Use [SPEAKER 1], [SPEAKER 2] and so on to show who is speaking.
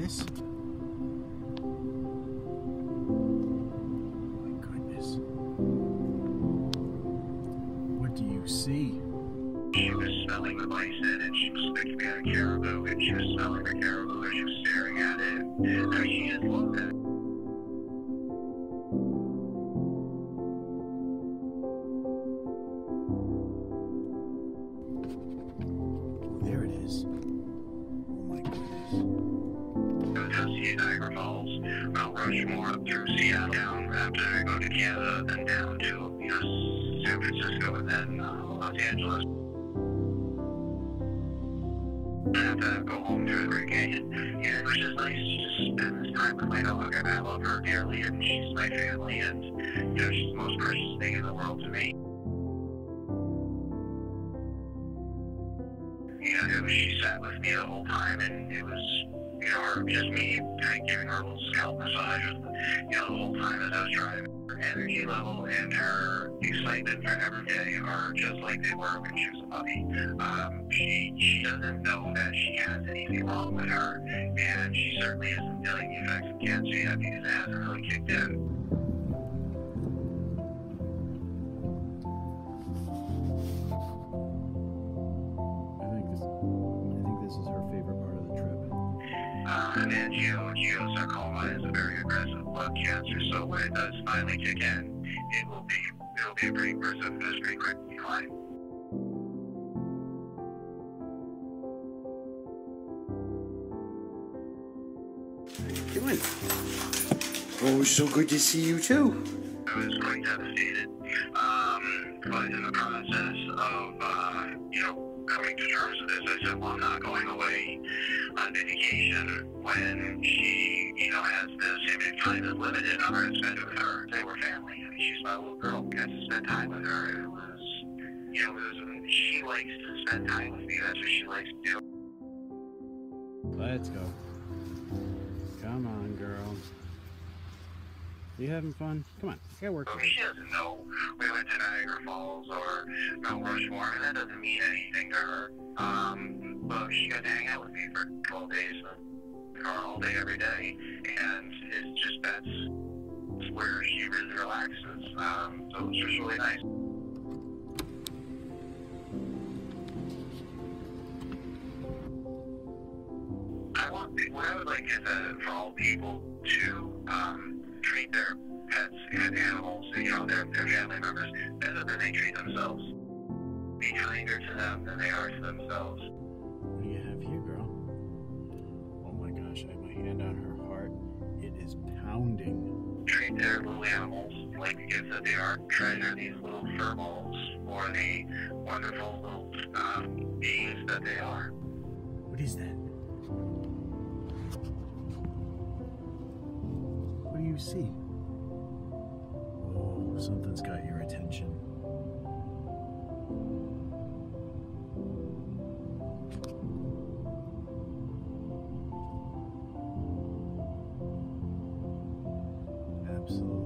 [SPEAKER 1] this? My goodness. What do you see?
[SPEAKER 2] She was smelling the bison and caribou and smelling the caribou and staring at it. And she it. Falls, Mount Rushmore, up through Seattle, down after I go to Canada, then down to you know San Francisco, and then uh, Los Angeles. And have to go home the Great Canyon. And it was just nice to just spend this time with my dog. I love her dearly, and she's my family, and you know she's the most precious thing in the world to me. It was, she sat with me the whole time, and it was you know, just me kind of giving her a little scalp massage, you know, the whole time as I was driving. Her energy level and her excitement for every day are just like they were when she was a puppy. Um, she she doesn't know that she has anything wrong with her, and she certainly isn't feeling the effects of cancer yet because it hasn't really kicked in. And geosarcoma is a very aggressive blood cancer, so when it does finally kick in, it will be it'll be a pretty precipitous, pretty quick decline.
[SPEAKER 3] doing? Oh, so good to see you too.
[SPEAKER 2] I was quite devastated, um, but in the process of, uh, you know, coming to terms with this, I said, well, I'm not going away on vacation when she, you know, has the same time is limited. I'm going to spend it with her. They were family. I mean, she's my little girl. Got to spend time with her. It was, you know, it was, she likes to spend time with me. That's what she likes to do.
[SPEAKER 1] Let's go. Come on, girl. You having fun? Come on. I gotta work.
[SPEAKER 2] I mean, she doesn't know we went to Niagara Falls or Mount Rushmore, and that doesn't mean anything to her. Um, but she got to hang out with me for 12 days, in the car all day, every day, and it's just that's where she really relaxes. Um, so it's just really nice. I want, what I would like is uh, for all people to um, treat their pets and animals, you know, their, their family members, better than they treat themselves. Be kinder to them than they are to themselves.
[SPEAKER 1] Hand on her heart. It is pounding.
[SPEAKER 2] Treat their little animals like the gifts that they are. Treasure these little fur balls for the wonderful little um, beings that they are.
[SPEAKER 1] What is that? What do you see? Oh, something's got your attention. Absolutely